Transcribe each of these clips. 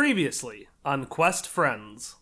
Previously on Quest Friends.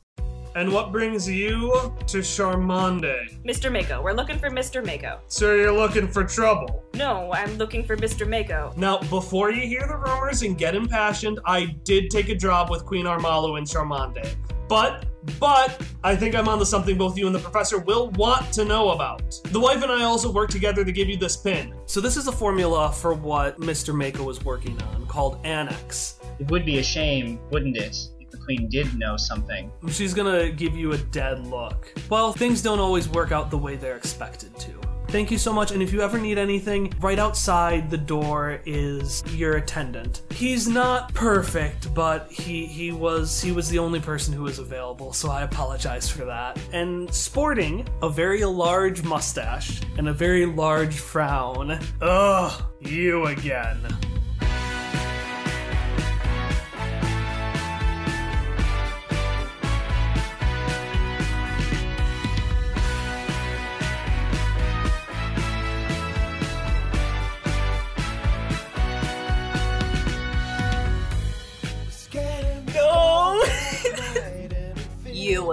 And what brings you to Charmonde? Mr. Mako. We're looking for Mr. Mako. So you're looking for trouble. No, I'm looking for Mr. Mako. Now, before you hear the rumors and get impassioned, I did take a job with Queen Armalu in Charmonde. But, but, I think I'm onto something both you and the professor will want to know about. The wife and I also worked together to give you this pin. So this is a formula for what Mr. Mako was working on, called Annex. It would be a shame, wouldn't it, if the queen did know something? She's gonna give you a dead look. Well, things don't always work out the way they're expected to. Thank you so much, and if you ever need anything, right outside the door is your attendant. He's not perfect, but he he was he was the only person who was available, so I apologize for that. And sporting a very large mustache and a very large frown. Ugh, you again.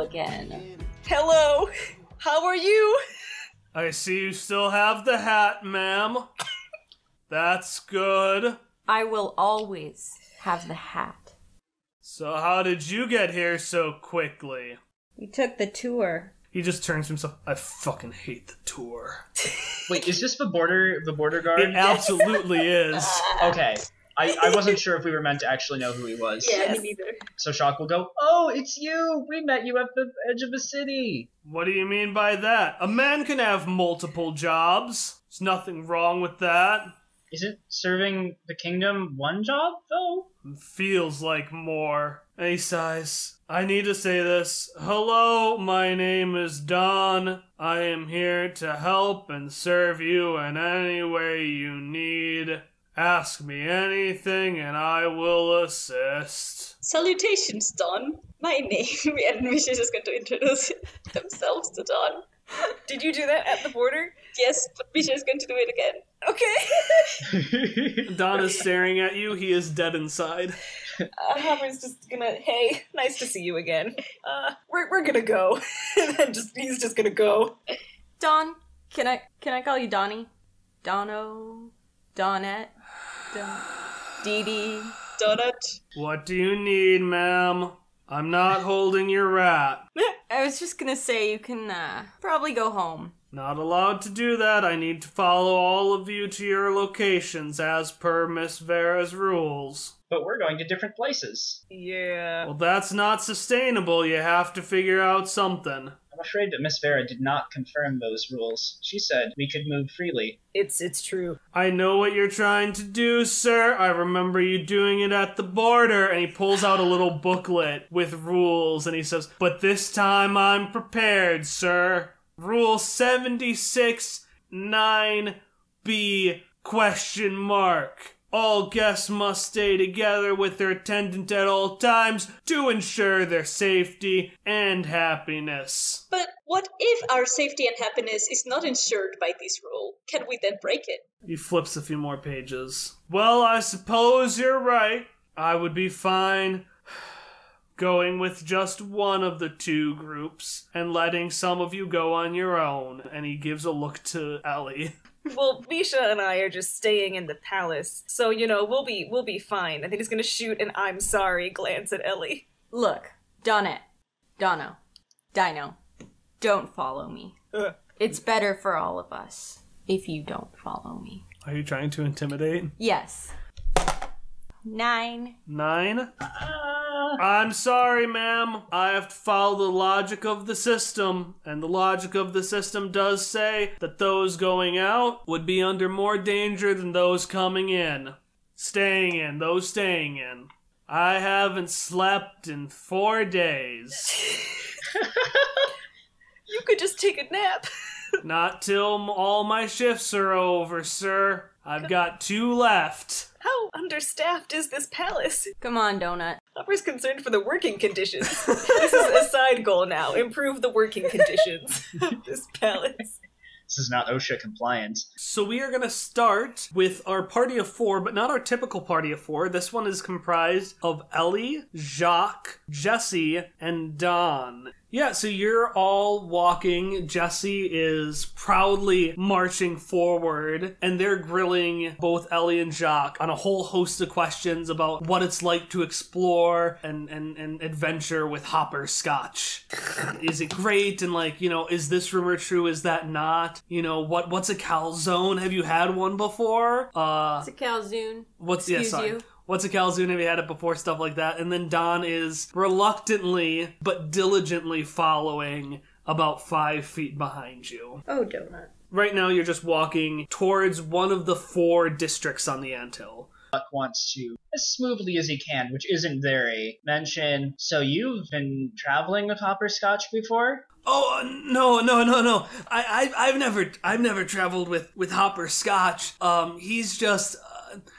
Again. Hello! How are you? I see you still have the hat, ma'am. That's good. I will always have the hat. So how did you get here so quickly? We took the tour. He just turns to himself. I fucking hate the tour. Wait, is this the border the border guard? It absolutely is. Okay. I, I wasn't sure if we were meant to actually know who he was. Yeah, Yes. me neither. So Shock will go, Oh, it's you! We met you at the edge of the city. What do you mean by that? A man can have multiple jobs. There's nothing wrong with that. Isn't serving the kingdom one job, though? Feels like more. And he sighs. I need to say this. Hello, my name is Don. I am here to help and serve you in any way you need. Ask me anything and I will assist. Salutations, Don. My name, and Misha is going to introduce themselves to Don. Did you do that at the border? Yes, but Misha is going to do it again. Okay. Don is staring at you. He is dead inside. Uh, Hopper's just gonna, hey, nice to see you again. Uh, we're, we're gonna go. and then just, he's just gonna go. Don, can I can I call you Donnie? Dono, Donette, Don, Dee Dee. Donut. What do you need, ma'am? I'm not holding your rat. I was just gonna say you can uh, probably go home. Not allowed to do that. I need to follow all of you to your locations as per Miss Vera's rules. but we're going to different places. Yeah. Well, that's not sustainable. You have to figure out something. I'm afraid that Miss Vera did not confirm those rules. She said we could move freely. It's, it's true. I know what you're trying to do, sir. I remember you doing it at the border. And he pulls out a little booklet with rules and he says, But this time I'm prepared, sir. Rule 76 9b question mark. All guests must stay together with their attendant at all times to ensure their safety and happiness. But what if our safety and happiness is not ensured by this rule? Can we then break it? He flips a few more pages. Well, I suppose you're right. I would be fine going with just one of the two groups and letting some of you go on your own. And he gives a look to Ellie. Well, Misha and I are just staying in the palace, so you know we'll be we'll be fine. I think he's gonna shoot an "I'm sorry" glance at Ellie. Look, Donette, Dono, Dino, don't follow me. Uh. It's better for all of us if you don't follow me. Are you trying to intimidate? Yes. Nine. Nine? Uh-uh. I'm sorry, ma'am. I have to follow the logic of the system, and the logic of the system does say that those going out would be under more danger than those coming in. Staying in, those staying in. I haven't slept in four days. You could just take a nap. Not till all my shifts are over, sir. I've got two left. How understaffed is this palace? Come on, Donut. Hopper's concerned for the working conditions. this is a side goal now. Improve the working conditions of this palace. This is not OSHA compliant. So we are going to start with our party of four, but not our typical party of four. This one is comprised of Ellie, Shock, Jesse, and Don. Yeah, so you're all walking. Jesse is proudly marching forward, and they're grilling both Ellie and Shock on a whole host of questions about what it's like to explore and, and, and adventure with Hopper Scotch. is it great? And like, you know, is this rumor true? Is that not? You know, what what's a calzone? Have you had one before? Uh It's a calzone. What's yeah, Excuse sorry. you. What's a calzone? Have you had it before? Stuff like that. And then Don is reluctantly but diligently following about five feet behind you. Oh, donut. Right now, you're just walking towards one of the four districts on the anthill. Buck wants to, as smoothly as he can, which isn't very, mention, so you've been traveling with Hopperscotch before? Oh uh, no no no no! I, I I've never I've never traveled with with Hopper Scotch. Um, he's just.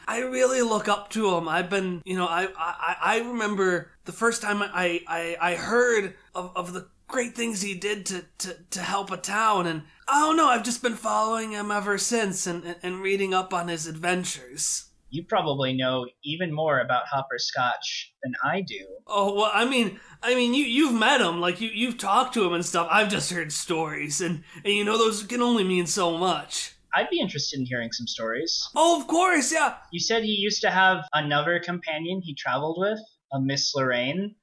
I really look up to him. I've been, you know, I I, I remember the first time I I, I heard of, of the great things he did to, to, to help a town, and I don't know. I've just been following him ever since, and and, and reading up on his adventures. You probably know even more about Hopperscotch than I do. Oh well, I mean, I mean, you you've met him, like you you've talked to him and stuff. I've just heard stories, and and you know those can only mean so much. I'd be interested in hearing some stories. Oh, of course, yeah. You said he used to have another companion he traveled with, a Miss Lorraine.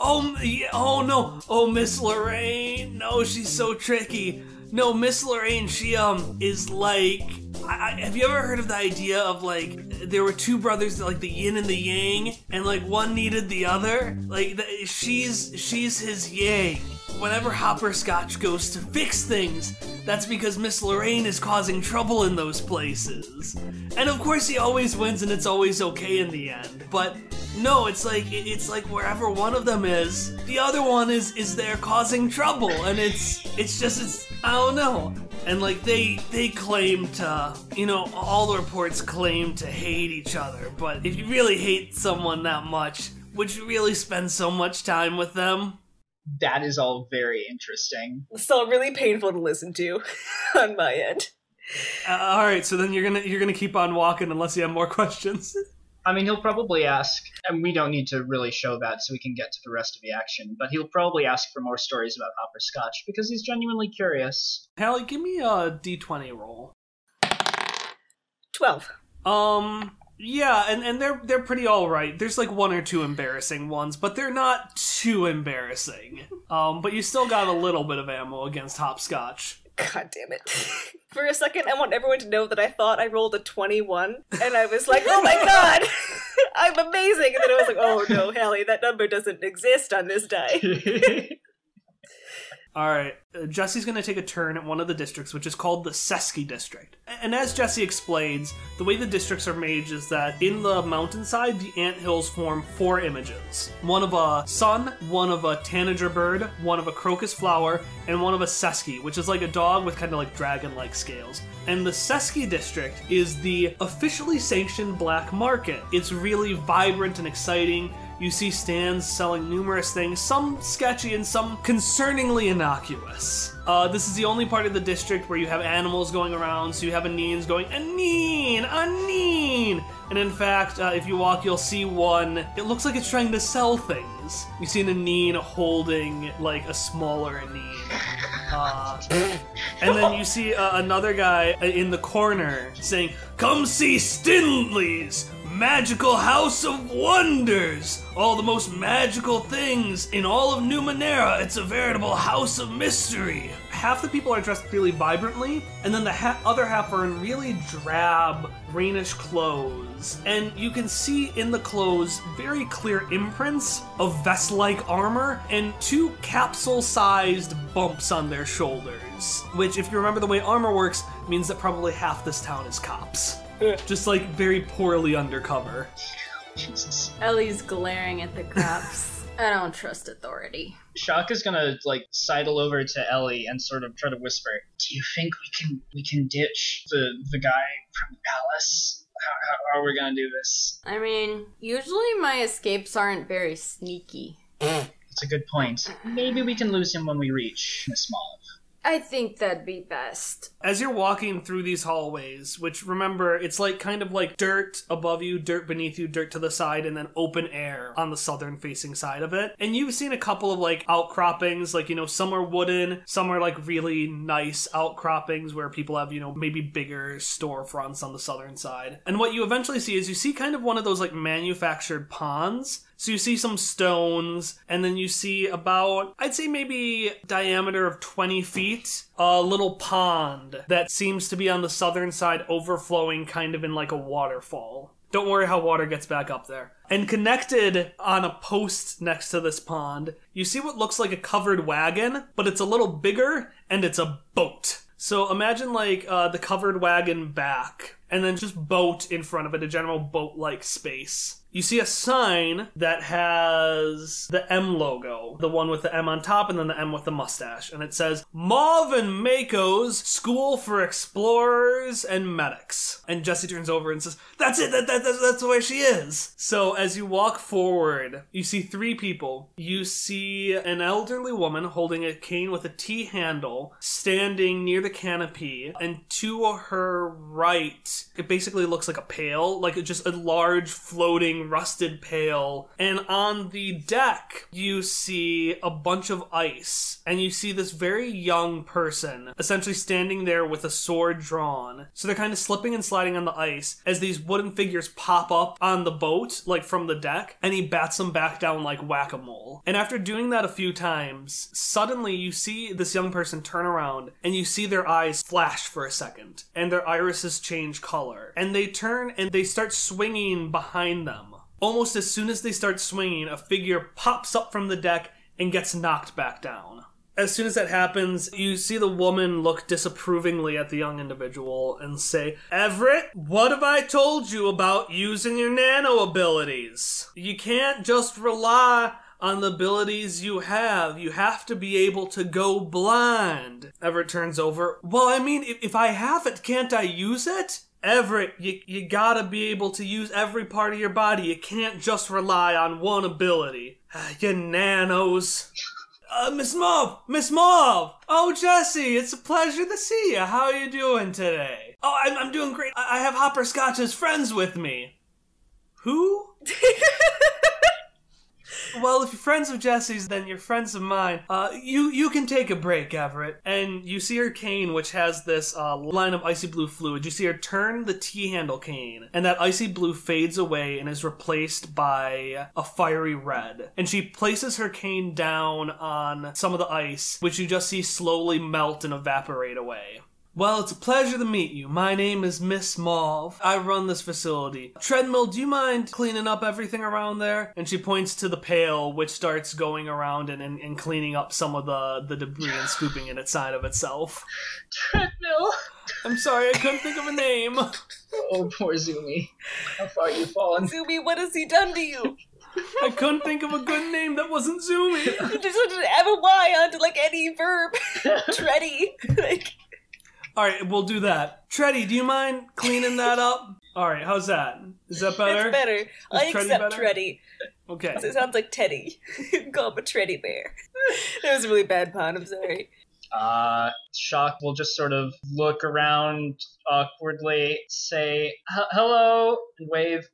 Oh, oh no, oh Miss Lorraine, no, she's so tricky. No, Miss Lorraine, she um is like. I, have you ever heard of the idea of like there were two brothers, like the yin and the yang, and like one needed the other? Like the, she's she's his yang. Whenever Hopperscotch goes to fix things, that's because Miss Lorraine is causing trouble in those places. And of course, he always wins, and it's always okay in the end. But no, it's like it- it's like wherever one of them is, the other one is is there causing trouble, and it's it's just it's I don't know. And like they they claim to, you know, all the reports claim to hate each other. But if you really hate someone that much, would you really spend so much time with them? That is all very interesting. Still really painful to listen to on my end. Uh, all right, so then you're gonna you're gonna keep on walking unless you have more questions. I mean, he'll probably ask, and we don't need to really show that so we can get to the rest of the action, but he'll probably ask for more stories about Hopperscotch because he's genuinely curious. Hallie, give me a d20 roll. 12. Um, yeah, and, and they're they're pretty all right. There's like one or two embarrassing ones, but they're not too embarrassing. Um, but you still got a little bit of ammo against hopscotch. God damn it. For a second, I want everyone to know that I thought I rolled a 21, and I was like, oh my god, I'm amazing. And then I was like, oh no, Hallie, that number doesn't exist on this die. All right, uh, Jesse's going to take a turn at one of the districts, which is called the Seskii district. And as Jesse explains, the way the districts are made is that in the mountainside, the anthills form four images one of a sun, one of a tanager bird, one of a crocus flower, and one of a Seskii, which is like a dog with kind of like dragon like scales. And the Seskii district is the officially sanctioned black market. It's really vibrant and exciting. You see stands selling numerous things, some sketchy and some concerningly innocuous. Uh, this is the only part of the district where you have animals going around, so you have Aneens going, Aneen, Aneen! And in fact, uh, if you walk, you'll see one. It looks like it's trying to sell things. You see an Aneen holding, like, a smaller Aneen. Uh, and then you see uh, another guy in the corner saying, Come see Stinley's Magical House of Wonders! All the most magical things in all of Numenera. It's a veritable house of mystery. Half the people are dressed really vibrantly, and then the ha- other half are in really drab, greenish clothes. And you can see in the clothes very clear imprints of vest like armor and two capsule sized bumps on their shoulders. Which, if you remember the way armor works, means that probably half this town is cops. Just like very poorly undercover. Jesus. Ellie's glaring at the cops. I don't trust authority. Shock is gonna like sidle over to Ellie and sort of try to whisper, "Do you think we can we can ditch the the guy from the palace? How, how, how are we gonna do this?" I mean, usually my escapes aren't very sneaky. It's It's a good point. Maybe we can lose him when we reach Miss Mauve. I think that'd be best. As you're walking through these hallways, which remember, it's like kind of like dirt above you, dirt beneath you, dirt to the side, and then open air on the southern facing side of it. And you've seen a couple of like outcroppings, like, you know, some are wooden, some are like really nice outcroppings where people have, you know, maybe bigger storefronts on the southern side. And what you eventually see is you see kind of one of those like manufactured ponds so you see some stones, and then you see about, I'd say maybe diameter of 20 feet, a little pond that seems to be on the southern side overflowing kind of in like a waterfall. Don't worry how water gets back up there. And connected on a post next to this pond, you see what looks like a covered wagon, but it's a little bigger and it's a boat. So imagine like uh, the covered wagon back, and then just boat in front of it, a general boat like space. You see a sign that has the M logo, the one with the M on top and then the M with the mustache. And it says Mauve and Mako's School for Explorers and Medics. And Jesse turns over and says, That's it, that, that, that, that's the way she is. So as you walk forward, you see three people. You see an elderly woman holding a cane with a T handle standing near the canopy, and to her right, it basically looks like a pail, like just a large floating rusted pail. And on the deck, you see a bunch of ice, and you see this very young person essentially standing there with a sword drawn. So they're kind of slipping and sliding on the ice as these wooden figures pop up on the boat, like from the deck, and he bats them back down like whack a mole. And after doing that a few times, suddenly you see this young person turn around and you see their eyes flash for a second, and their irises change color. And they turn and they start swinging behind them. Almost as soon as they start swinging, a figure pops up from the deck and gets knocked back down. As soon as that happens, you see the woman look disapprovingly at the young individual and say, Everett, what have I told you about using your nano abilities? You can't just rely on the abilities you have. You have to be able to go blind. Everett turns over. Well, I mean, if, if I have it, can't I use it? Everett, you, you gotta be able to use every part of your body. You can't just rely on one ability. you nanos. Uh, Miss Mauve! Miss Mauve! Oh, Jesse, it's a pleasure to see you. How are you doing today? Oh, I'm, I'm doing great. I, I have Hopperscotch's friends with me. Who? well, if you're friends of Jesse's, then you're friends of mine. Uh, you you can take a break, Everett. And you see her cane, which has this uh, line of icy blue fluid. You see her turn the T handle cane, and that icy blue fades away and is replaced by a fiery red. And she places her cane down on some of the ice, which you just see slowly melt and evaporate away. Well, it's a pleasure to meet you. My name is Miss Mauve. I run this facility. Treadmill, do you mind cleaning up everything around there? And she points to the pail, which starts going around and, and, and cleaning up some of the, the debris and scooping it inside of itself. Treadmill! I'm sorry, I couldn't think of a name. Oh, poor Zumi. How far you fallen? Zumi, what has he done to you? I couldn't think of a good name that wasn't Zoomy. You just wanted to add a Y onto like any verb. Tready. like, All right, we'll do that. Treddy, do you mind cleaning that up? All right, how's that? Is that better? it's better. I Is Treddy accept better? Tready. Okay. It sounds like Teddy. Call him a Treddy bear. that was a really bad pun. I'm sorry. Uh, Shock will just sort of look around awkwardly, say, hello, and wave.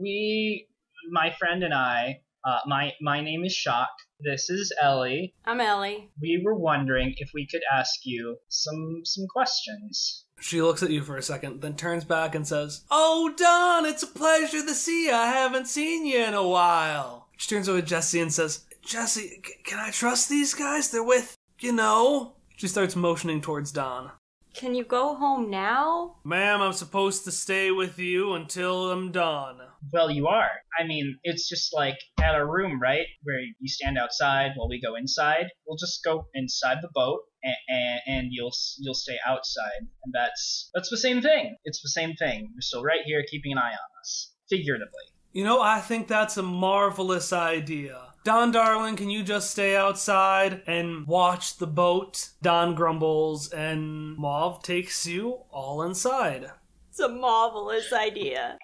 We, my friend and I, uh, my, my name is Shock. This is Ellie. I'm Ellie. We were wondering if we could ask you some, some questions. She looks at you for a second, then turns back and says, Oh, Don, it's a pleasure to see you. I haven't seen you in a while. She turns over to Jesse and says, Jesse, c- can I trust these guys? They're with, you know. She starts motioning towards Don. Can you go home now? Ma'am, I'm supposed to stay with you until I'm done. Well, you are. I mean, it's just like at our room, right? Where you stand outside while we go inside. We'll just go inside the boat, and, and, and you'll you'll stay outside, and that's that's the same thing. It's the same thing. You're still right here, keeping an eye on us, figuratively. You know, I think that's a marvelous idea. Don, darling, can you just stay outside and watch the boat? Don grumbles, and Mauve takes you all inside. It's a marvelous idea.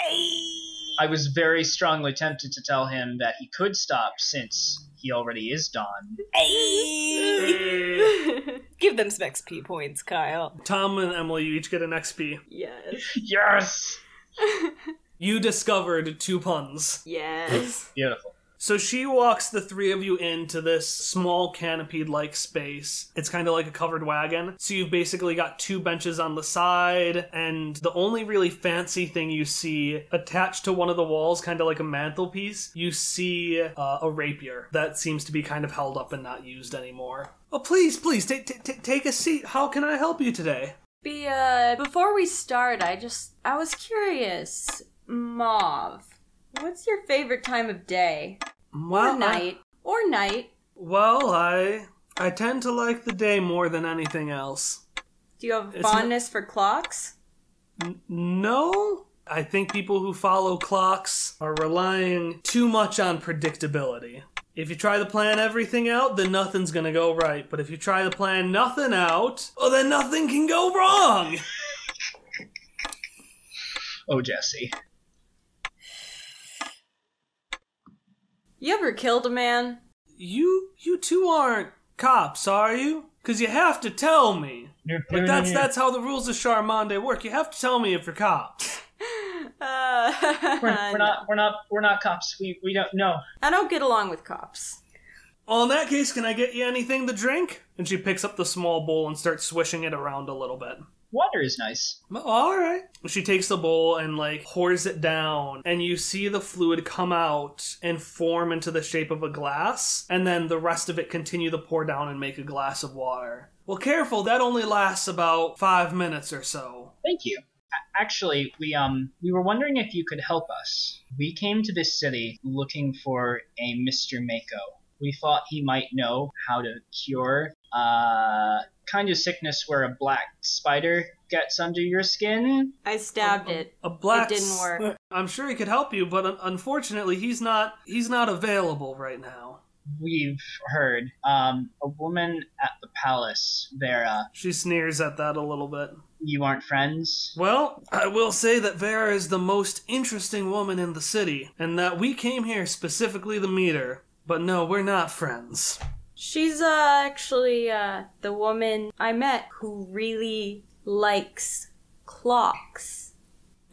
I was very strongly tempted to tell him that he could stop since he already is Don. Give them some XP points, Kyle. Tom and Emily, you each get an XP. yes. Yes! You discovered two puns. Yes. Beautiful. So she walks the three of you into this small canopied like space. It's kind of like a covered wagon. So you've basically got two benches on the side, and the only really fancy thing you see attached to one of the walls, kind of like a mantelpiece, you see uh, a rapier that seems to be kind of held up and not used anymore. Oh, please, please, take take take a seat. How can I help you today? Be uh before we start, I just I was curious. Mauve. What's your favorite time of day? Well, Or night. Or night. Well, I I tend to like the day more than anything else. Do you have It's not- fondness for clocks? No? I think people who follow clocks are relying too much on predictability. If you try to plan everything out, then nothing's gonna go right. But if you try to plan nothing out, well, then nothing can go wrong. Oh, Jesse. You ever killed a man? You, you two aren't cops, are you? Cause you have to tell me. Like that's that's how the rules of Charmonde work. You have to tell me if you're cops. Uh, We're, we're not. We're not. We're not cops. We we don't know. I don't get along with cops. Well, in that case, can I get you anything to drink? And she picks up the small bowl and starts swishing it around a little bit. Water is nice. All right. She takes the bowl and like pours it down, and you see the fluid come out and form into the shape of a glass, and then the rest of it continue to pour down and make a glass of water. Well, careful, that only lasts about five minutes or so. Thank you. Actually, we um we were wondering if you could help us. We came to this city looking for a Mr. Mako. We thought he might know how to cure uh kind of sickness where a black spider gets under your skin. I stabbed it. A black. It didn't work. I'm sure he could help you, but unfortunately, he's not. He's not available right now. We've heard um a woman at the palace. Vera, She sneers at that a little bit. you aren't friends. Well, I will say that Vera is the most interesting woman in the city, and that we came here specifically to meet her. But no, we're not friends. She's uh actually uh the woman I met who really likes clocks.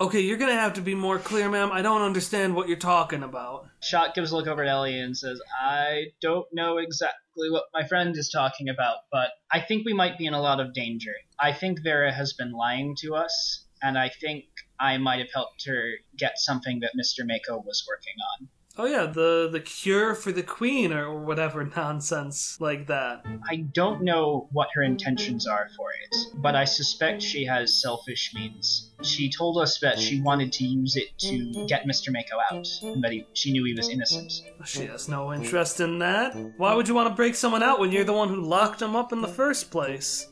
Okay, you're gonna have to be more clear, ma'am. I don't understand what you're talking about. Shock gives a look over at Ellie and says, I don't know exactly what my friend is talking about, but I think we might be in a lot of danger. I think Vera has been lying to us, and I think I might have helped her get something that Mr. Mako was working on. Oh yeah, the the cure for the queen or whatever nonsense like that. I don't know what her intentions are for it, but I suspect she has selfish means. She told us that she wanted to use it to get Mr. Mako out, and that he, she knew he was innocent. She has no interest in that. Why would you want to break someone out when you're the one who locked him up in the first place?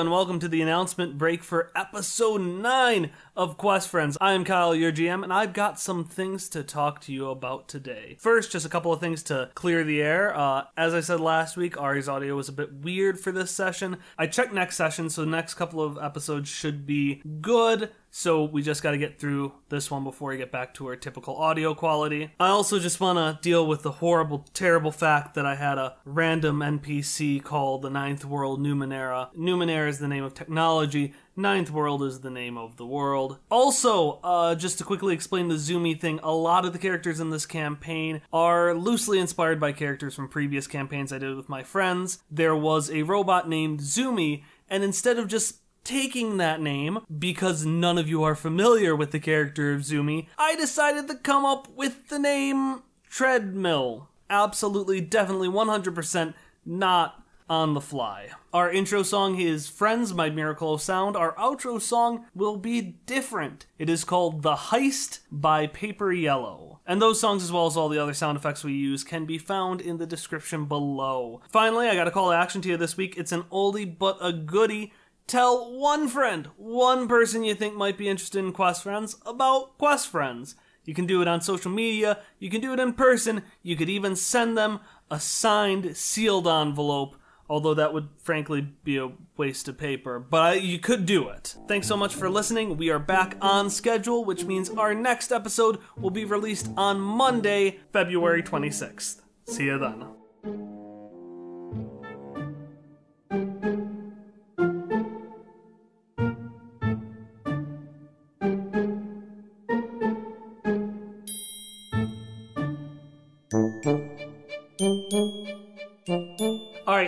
And welcome to the announcement break for episode 9 of Quest Friends. I am Kyle, your GM, and I've got some things to talk to you about today. First, just a couple of things to clear the air. Uh, as I said last week, Ari's audio was a bit weird for this session. I checked next session, so the next couple of episodes should be good. So we just got to get through this one before we get back to our typical audio quality. I also just want to deal with the horrible, terrible fact that I had a random NPC called the Ninth World Numenera. Numenera is the name of technology. Ninth World is the name of the world. Also, uh, just to quickly explain the Zoomy thing, a lot of the characters in this campaign are loosely inspired by characters from previous campaigns I did with my friends. There was a robot named Zoomy, and instead of just taking that name because none of you are familiar with the character of Zumi, I decided to come up with the name Treadmill. Absolutely, definitely, 100% not on the fly. Our intro song is Friends, My Miracle of Sound. Our outro song will be different. It is called The Heist by Paper Yellow. And those songs, as well as all the other sound effects we use, can be found in the description below. Finally, I got a call to action to you this week. It's an oldie but a goodie tell one friend, one person you think might be interested in Quest Friends about Quest Friends. You can do it on social media, you can do it in person, you could even send them a signed, sealed envelope although that would frankly be a waste of paper, but you could do it. Thanks so much for listening. We are back on schedule, which means our next episode will be released on Monday, February 26th. See you then.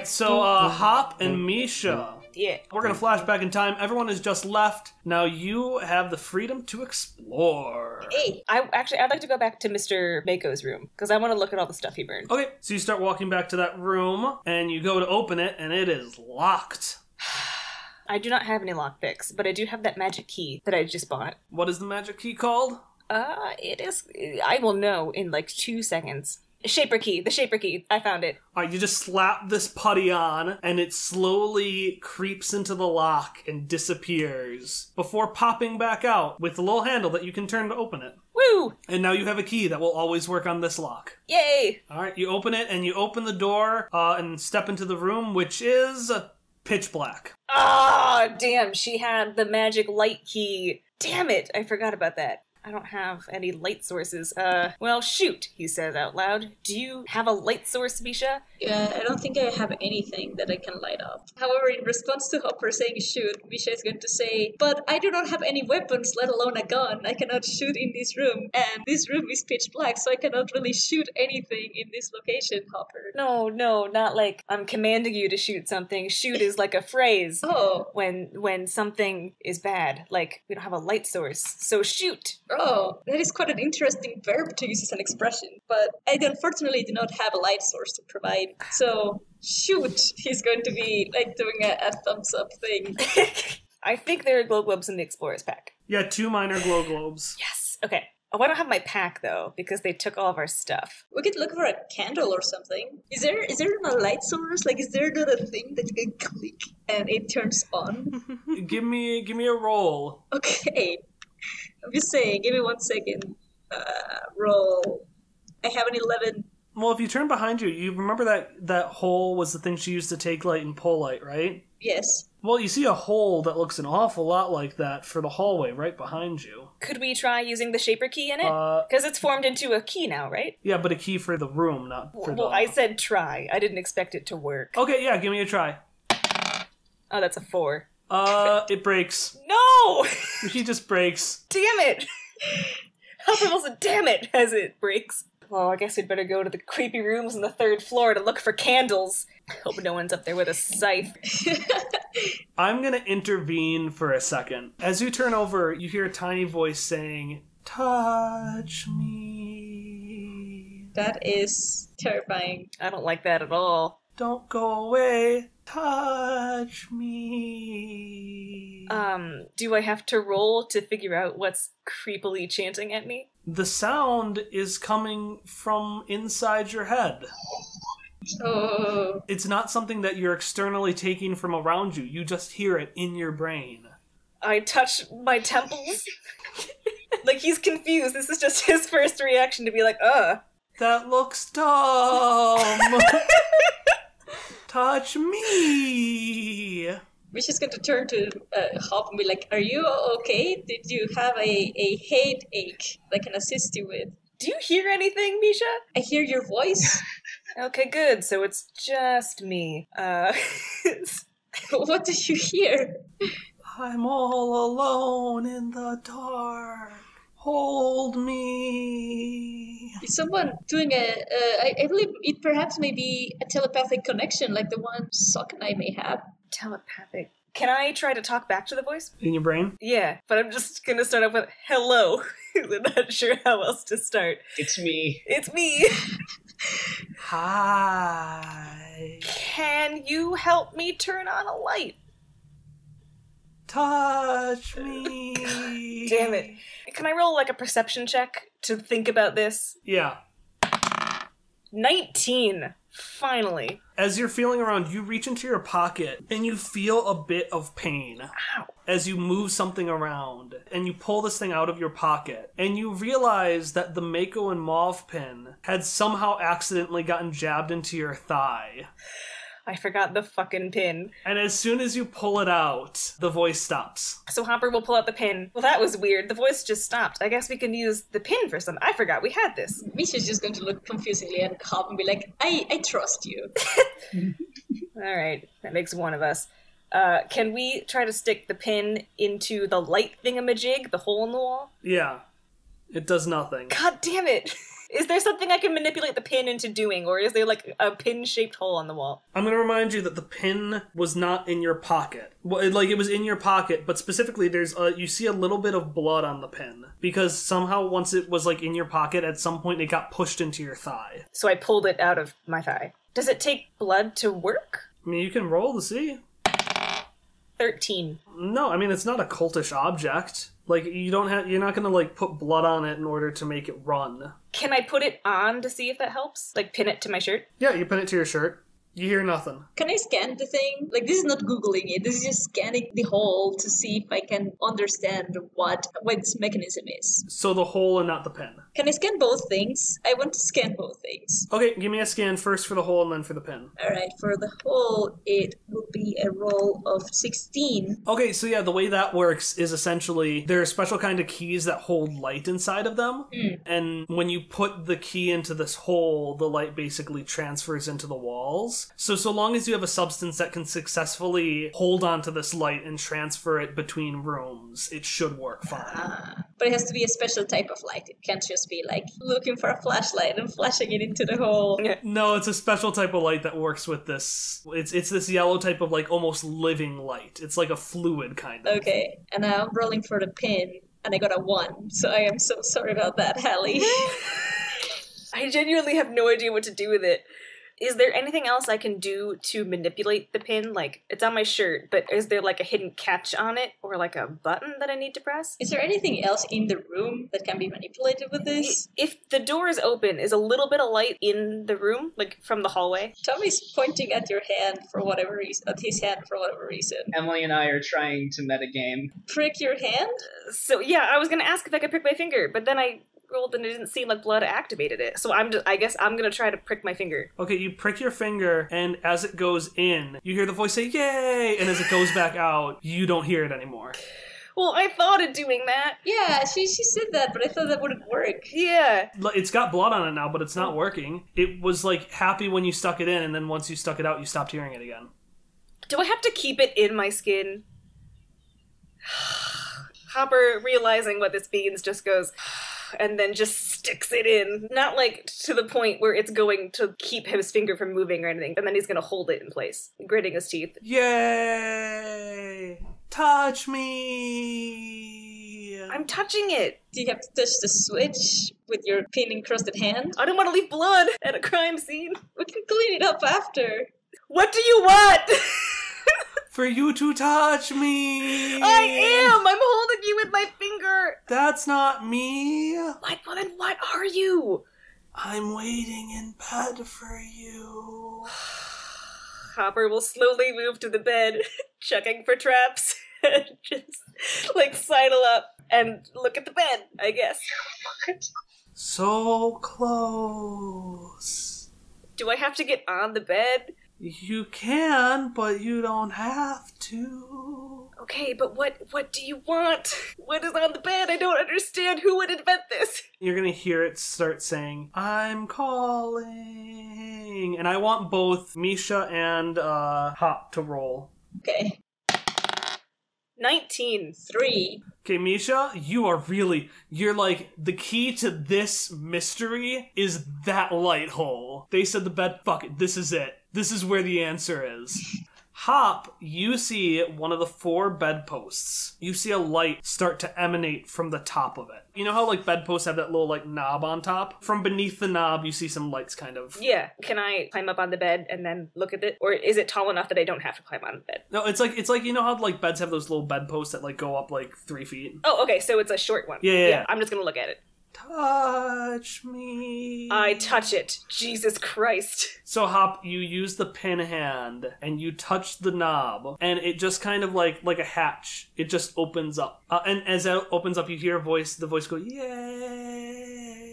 Right, so uh, Hop and Misha. Yeah. We're gonna flash back in time. Everyone has just left. Now you have the freedom to explore. Hey, I actually I'd like to go back to Mr. Mako's room because I want to look at all the stuff he burned. Okay, so you start walking back to that room, and you go to open it, and it is locked. I do not have any lockpicks, but I do have that magic key that I just bought. What is the magic key called? Uh, it is. I will know in like two seconds. Shaper key, the shaper key. I found it. All right, you just slap this putty on, and it slowly creeps into the lock and disappears before popping back out with a little handle that you can turn to open it. Woo! And now you have a key that will always work on this lock. Yay! All right, you open it, and you open the door uh, and step into the room, which is uh, pitch black. Ah, damn! She had the magic light key. Damn it! I forgot about that. I don't have any light sources. Uh, well, shoot, he says out loud. Do you have a light source, Misha? Yeah, I don't think I have anything that I can light up. However, in response to Hopper saying shoot, Misha is going to say, But I do not have any weapons, let alone a gun. I cannot shoot in this room. And this room is pitch black, so I cannot really shoot anything in this location, Hopper. No, no, not like I'm commanding you to shoot something. Shoot is like a phrase. Oh, When when something is bad, like we don't have a light source, so shoot. oh, that is quite an interesting verb to use as an expression. But I unfortunately do not have a light source to provide. So, shoot, he's going to be like doing a, a thumbs up thing. I think there are glow globes in the explorers pack. Yeah, two minor glow globes. Yes. Okay. Oh, I don't have my pack though because they took all of our stuff. We could look for a candle or something. Is there is there not a light source? Like, is there not a thing that you can click and it turns on? give me, give me a roll. Okay, I'm just saying. Give me one second. Uh, roll. I have an eleven. Well, if you turn behind you, you remember that that hole was the thing she used to take light and pull light, right? Yes. Well, you see a hole that looks an awful lot like that for the hallway right behind you. Could we try using the shaper key in it? Uh, Because it's formed into a key now, right? yeah, but a key for the room, not for Well, the. I said try. I didn't expect it to work. Okay, yeah, give me a try. Oh, that's a four. Uh, it breaks. No! He just breaks. damn it! Hopper will say, damn it, as it breaks. Well, I guess we'd better go to the creepy rooms on the third floor to look for candles. I hope no one's up there with a scythe. I'm gonna intervene for a second. As you turn over, you hear a tiny voice saying, "Touch me. That is terrifying. I don't like that at all. Don't go away. Touch me." Um, do I have to roll to figure out what's creepily chanting at me? The sound is coming from inside your head. Oh, It's not something that you're externally taking from around you. You just hear it in your brain. I touch my temples. like he's confused. This is just his first reaction to be like, uh. That looks dumb. Touch me. We're just going to turn to uh, Hop and be like, "Are you okay? Did you have a a headache that I can assist you with?" Do you hear anything, Misha? I hear your voice. Okay, good. So it's just me. Uh, what did you hear? I'm all alone in the dark. Hold me. Is someone doing a? Uh, I, I believe it perhaps may be a telepathic connection, like the one Shock and I may have. Telepathic. Can I try to talk back to the voice? In your brain? Yeah, but I'm just gonna start off with hello. I'm not sure how else to start. It's me. It's me. Hi. Can you help me turn on a light? Touch me. Damn it. Can I roll like a perception check to think about this? Yeah. 19. Finally. As you're feeling around, you reach into your pocket and you feel a bit of pain Ow. as you move something around and you pull this thing out of your pocket and you realize that the Mako and Mauve pin had somehow accidentally gotten jabbed into your thigh. I forgot the fucking pin. And as soon as you pull it out, the voice stops. So Hopper will pull out the pin. Well, that was weird. The voice just stopped. I guess we can use the pin for some. I forgot we had this. Misha's just going to look confusingly at Hop and be like, I, I trust you. All right, that makes one of us. Uh, can we try to stick the pin into the light thingamajig, the hole in the wall? Yeah. It does nothing. God damn it! Is there something I can manipulate the pin into doing, or is there like a pin shaped hole on the wall? I'm gonna remind you that the pin was not in your pocket. Well, it, like it was in your pocket, but specifically, there's a, you see a little bit of blood on the pin because somehow once it was like in your pocket, at some point it got pushed into your thigh. So I pulled it out of my thigh. Does it take blood to work? I mean, you can roll to see. 13. No, I mean it's not a cultish object. Like you don't have, you're not gonna like put blood on it in order to make it run. Can I put it on to see if that helps? Like pin it to my shirt? Yeah, you pin it to your shirt. You hear nothing. Can I scan the thing? Like, this is not Googling it, this is just scanning the hole to see if I can understand what, what its mechanism is. So the hole and not the pen. Can I scan both things? I want to scan both things. Okay, give me a scan first for the hole and then for the pen. Alright, for the hole, it will be a roll of 16. Okay, so yeah, the way that works is essentially there are special kind of keys that hold light inside of them, hmm. and when you put the key into this hole, the light basically transfers into the walls. So so long as you have a substance that can successfully hold onto this light and transfer it between rooms, it should work fine. Ah, but it has to be a special type of light. It can't just be like looking for a flashlight and flashing it into the hole. No, it's a special type of light that works with this. It's it's this yellow type of like almost living light. It's like a fluid kind of. Okay, and now I'm rolling for the pin, and I got a 1. So I am so sorry about that, Hallie. I genuinely have no idea what to do with it. Is there anything else I can do to manipulate the pin? Like, it's on my shirt, but is there like a hidden catch on it or like a button that I need to press? is there anything else in the room that can be manipulated with this? If the door is open, is a little bit of light in the room, like from the hallway? Tommy's pointing at your hand for whatever reason, at his hand for whatever reason. Emily and I are trying to metagame. Prick your hand? Uh, so yeah, I was gonna ask if I could prick my finger, but then I rolled and it didn't seem like blood activated it. So I'm just, I guess I'm gonna try to prick my finger. Okay, you prick your finger, and as it goes in, you hear the voice say "Yay!" and as it goes back out, you don't hear it anymore. Well, I thought of doing that. Yeah, she, she said that, but I thought that wouldn't work. Yeah. It's got blood on it now, but it's not working. It was like happy when you stuck it in, and then once you stuck it out, you stopped hearing it again. Do I have to keep it in my skin? Hopper, realizing what this means, just goes and then just sticks it in. Not like to the point where it's going to keep his finger from moving or anything, and then he's gonna hold it in place, gritting his teeth. Yay! Touch me! I'm touching it! Do you have to touch the switch with your pin encrusted hand? I don't want to leave blood at a crime scene. We can clean it up after. What do you want? For you to touch me! I am! I'm holding you with my finger! That's not me! What? Well, then what are you? I'm waiting in bed for you. Hopper will slowly move to the bed, checking for traps, and just like sidle up and look at the bed, I guess. So close. Do I have to get on the bed? You can, but you don't have to. Okay, but what what do you want? What is on the bed? I don't understand. Who would invent this? You're gonna hear it start saying, I'm calling. And I want both Misha and uh, Hop to roll. Okay. 19. Three. Okay, Misha, you are really, you're like, the key to this mystery is that light hole. They said the bed, fuck it, this is it. This is where the answer is. Hop, you see one of the four bedposts. You see a light start to emanate from the top of it. You know how like bedposts have that little like knob on top? From beneath the knob, you see some lights kind of. Yeah. Can I climb up on the bed and then look at it? Or is it tall enough that I don't have to climb on the bed? No, it's like it's like you know how like beds have those little bedposts that like go up like three feet. Oh, okay, so it's a short one. Yeah, yeah, yeah. I'm just gonna look at it. Touch me. I touch it. Jesus Christ. So Hop, you use the pin hand and you touch the knob, and it just kind of like like a hatch. It just opens up, uh, and as it opens up, you hear a voice. The voice go, "Yay!"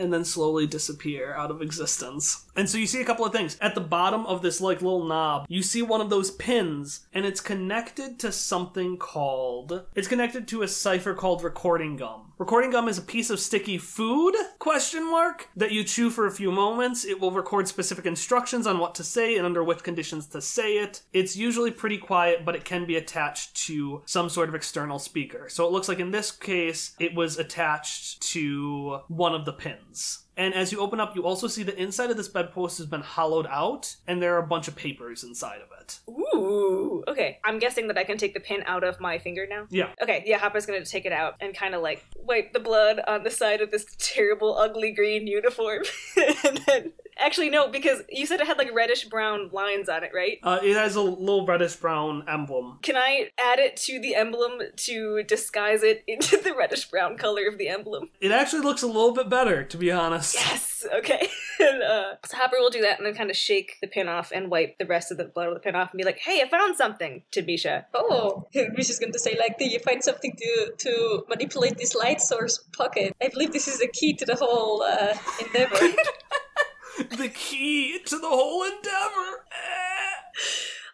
And then slowly disappear out of existence. And so you see a couple of things. At the bottom of this like little knob, you see one of those pins and it's connected to something called it's connected to a cipher called recording gum. Recording gum is a piece of sticky food question mark that you chew for a few moments. It will record specific instructions on what to say and under which conditions to say it. It's usually pretty quiet, but it can be attached to some sort of external speaker. So it looks like in this case it was attached to one of the pins. And as you open up, you also see the inside of this bedpost has been hollowed out, and there are a bunch of papers inside of it. Ooh. Okay. I'm guessing that I can take the pin out of my finger now. Yeah. Okay, yeah, Hopper's gonna take it out and kind of like wipe the blood on the side of this terrible, ugly green uniform. and then, actually, no, because you said it had like reddish brown lines on it, right? Uh, it has a little reddish brown emblem. Can I add it to the emblem to disguise it into the reddish brown color of the emblem? It actually looks a little bit better, to be honest. Yes. Okay. and, uh, so Hopper will do that and then kind of shake the pin off and wipe the rest of the blood of the pin off and be like, "Hey, I found something." To Bisha. Oh, Wish is going to say like, "Did you find something to to manipulate this light source pocket?" I believe this is the key to the whole uh, endeavor. the key to the whole endeavor.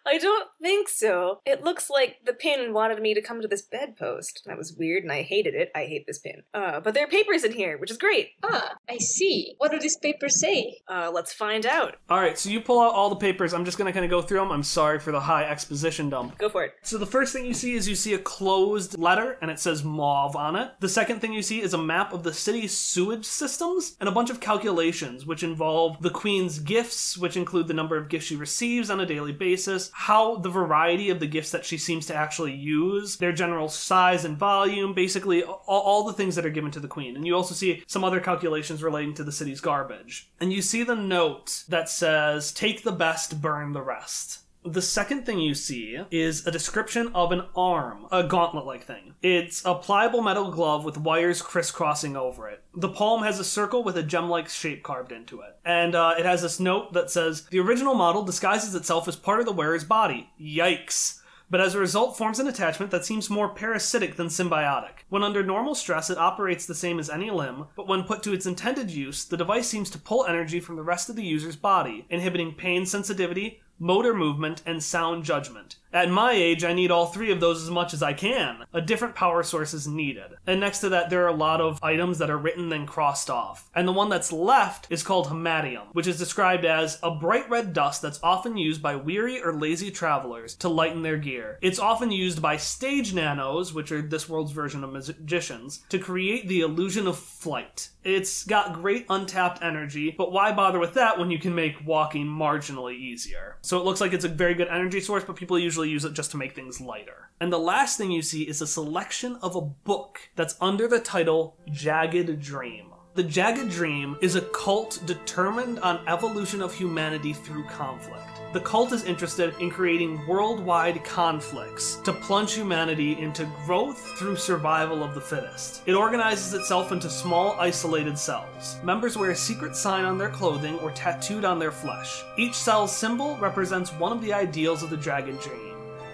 I don't think so. It looks like the pin wanted me to come to this bedpost. That was weird, and I hated it. I hate this pin. Uh, but there are papers in here, which is great. ah, I see. What do these papers say? Uh, let's find out. All right, so you pull out all the papers. I'm just gonna kind of go through them. I'm sorry for the high exposition dump. Go for it. So the first thing you see is you see a closed letter and it says mauve on it. The second thing you see is a map of the city's sewage systems and a bunch of calculations which involve the queen's gifts, which include the number of gifts she receives on a daily basis, how the variety of the gifts that she seems to actually use, their general size and volume, basically all, all the things that are given to the queen. And you also see some other calculations relating to the city's garbage. And you see the note that says, take the best, burn the rest. The second thing you see is a description of an arm, a gauntlet like thing. It's a pliable metal glove with wires crisscrossing over it. The palm has a circle with a gem like shape carved into it. And uh, it has this note that says The original model disguises itself as part of the wearer's body. Yikes. But as a result, forms an attachment that seems more parasitic than symbiotic. When under normal stress, it operates the same as any limb, but when put to its intended use, the device seems to pull energy from the rest of the user's body, inhibiting pain sensitivity, motor movement, and sound judgment. At my age, I need all three of those as much as I can. A different power source is needed. And next to that, there are a lot of items that are written then crossed off. And the one that's left is called Hamadium, which is described as a bright red dust that's often used by weary or lazy travelers to lighten their gear. It's often used by stage nanos, which are this world's version of magicians, to create the illusion of flight. It's got great untapped energy, but why bother with that when you can make walking marginally easier? So it looks like it's a very good energy source, but people usually use it just to make things lighter. And the last thing you see is a selection of a book that's under the title Jagged Dream. The Jagged Dream is a cult determined on evolution of humanity through conflict. The cult is interested in creating worldwide conflicts to plunge humanity into growth through survival of the fittest. It organizes itself into small, isolated cells. Members wear a secret sign on their clothing or tattooed on their flesh. Each cell's symbol represents one of the ideals of the Dragon Dream,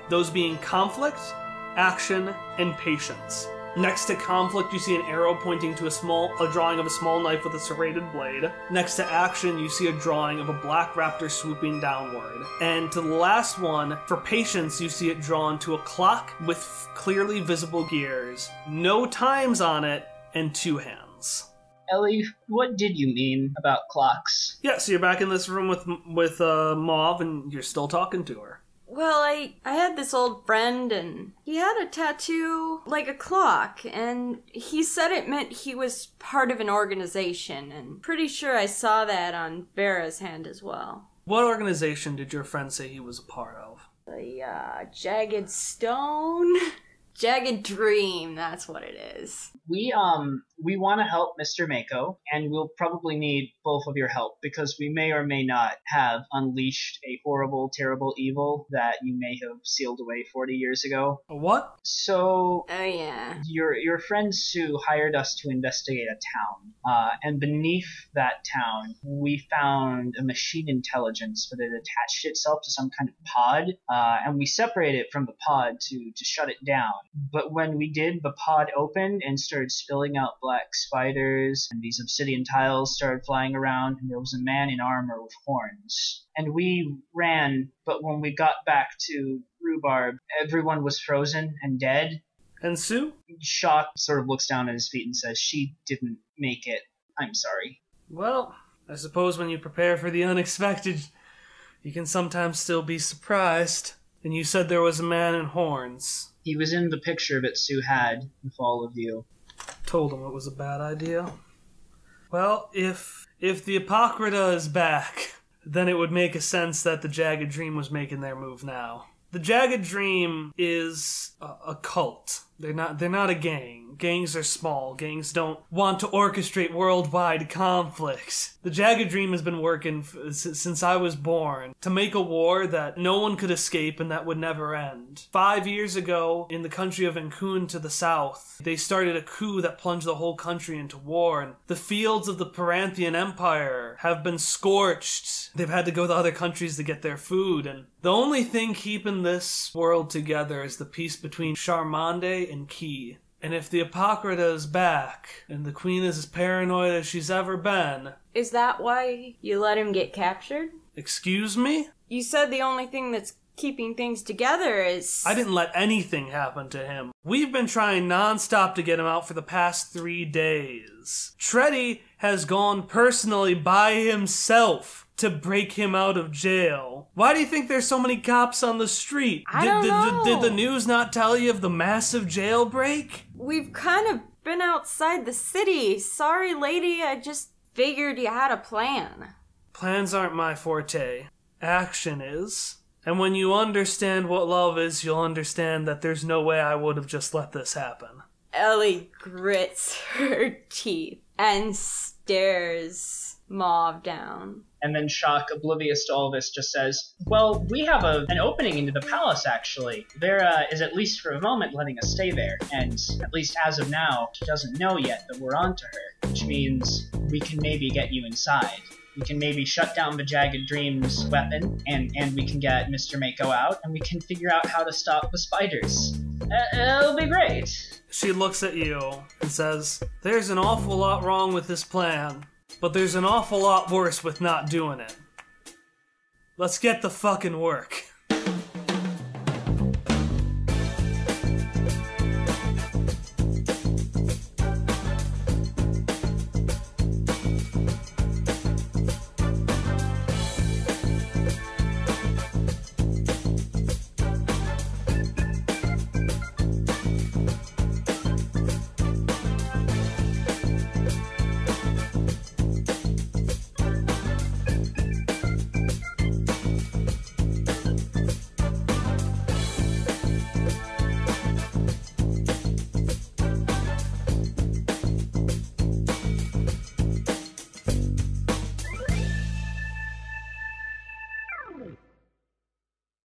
those being conflict, action, and patience. Next to conflict, you see an arrow pointing to a small, a drawing of a small knife with a serrated blade. Next to action, you see a drawing of a black raptor swooping downward. And to the last one, for patience, you see it drawn to a clock with clearly visible gears, no times on it, and two hands. Ellie, what did you mean about clocks? Yeah, so you're back in this room with with uh, Mauve, and you're still talking to her. Well, I I had this old friend and he had a tattoo like a clock and he said it meant he was part of an organization and pretty sure I saw that on Vera's hand as well. What organization did your friend say he was a part of? The uh, Jagged Stone? Jagged Dream, that's what it is. We um we want to help Mr. Mako, and we'll probably need both of your help because we may or may not have unleashed a horrible, terrible evil that you may have sealed away 40 years ago. A what? So Oh, yeah. your your friend Sue hired us to investigate a town, uh, and beneath that town, we found a machine intelligence that had attached itself to some kind of pod, uh, and we separated it from the pod to to shut it down. But when we did, the pod opened and started spilling out black spiders, and these obsidian tiles started flying around, and there was a man in armor with horns. And we ran, but when we got back to Rhubarb, everyone was frozen and dead. And Sue? Shock sort of looks down at his feet and says, She didn't make it. I'm sorry. Well, I suppose when you prepare for the unexpected, you can sometimes still be surprised. And you said there was a man in horns. He was in the picture that Sue had with all of you. Told him it was a bad idea. Well, if if the Apocrypha is back, then it would make a sense that the Jagged Dream was making their move now. The Jagged Dream is a, a cult. They're not they're not a gang. Gangs are small. Gangs don't want to orchestrate worldwide conflicts. The Jagged Dream has been working since I was born to make a war that no one could escape and that would never end. 5 years ago in the country of Ankun to the south, they started a coup that plunged the whole country into war and the fields of the Paranthian Empire have been scorched. They've had to go to other countries to get their food and the only thing keeping this world together is the peace between Charmande and Key. And if the Apocrypha is back, and the Queen is as paranoid as she's ever been, Is that why you let him get captured? excuse me? You said the only thing that's keeping things together is. I didn't let anything happen to him. We've been trying nonstop to get him out for the past three days. Treddy has gone personally by himself to break him out of jail. Why do you think there's so many cops on the street? I did, don't did, know. did the news not tell you of the massive jailbreak? We've kind of been outside the city. Sorry, lady, I just figured you had a plan. Plans aren't my forte. Action is. And when you understand what love is, you'll understand that there's no way I would have just let this happen. Ellie grits her teeth and stares Mauve down. And then Shock, oblivious to all this, just says, Well, we have a, an opening into the palace, actually. Vera is, at least for a moment, letting us stay there. And at least as of now, she doesn't know yet that we're onto her, which means we can maybe get you inside. We can maybe shut down the Jagged Dreams weapon, and, and we can get Mr. Mako out, and we can figure out how to stop the spiders. Uh, it'll be great. She looks at you and says, There's an awful lot wrong with this plan, but there's an awful lot worse with not doing it. Let's get the fucking work.